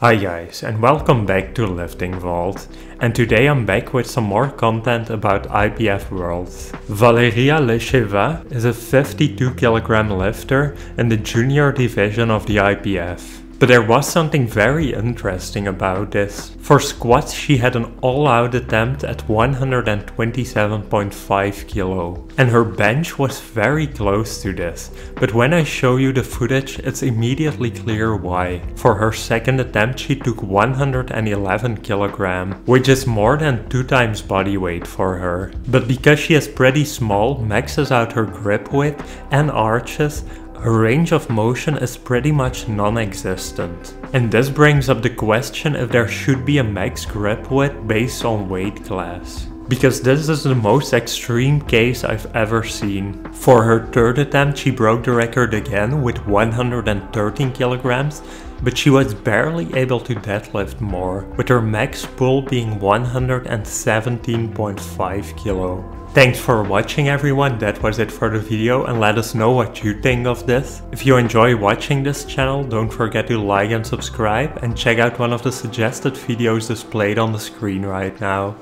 Hi guys and welcome back to Lifting Vault and today I'm back with some more content about IPF Worlds. Valeriia Leshcheva is a 52 kilogram lifter in the junior division of the IPF. But there was something very interesting about this. For squats she had an all-out attempt at 127.5 kilo. And her bench was very close to this. But when I show you the footage it's immediately clear why. For her second attempt she took 111 kilogram, which is more than 2 times body weight for her. But because she is pretty small, maxes out her grip width and arches, her range of motion is pretty much non-existent. And this brings up the question if there should be a max grip width based on weight class. Because this is the most extreme case I've ever seen. For her third attempt she broke the record again with 113 kilograms, but she was barely able to deadlift more, with her max pull being 117.5 kilo. Thanks for watching everyone, that was it for the video and let us know what you think of this. If you enjoy watching this channel, don't forget to like and subscribe and check out one of the suggested videos displayed on the screen right now.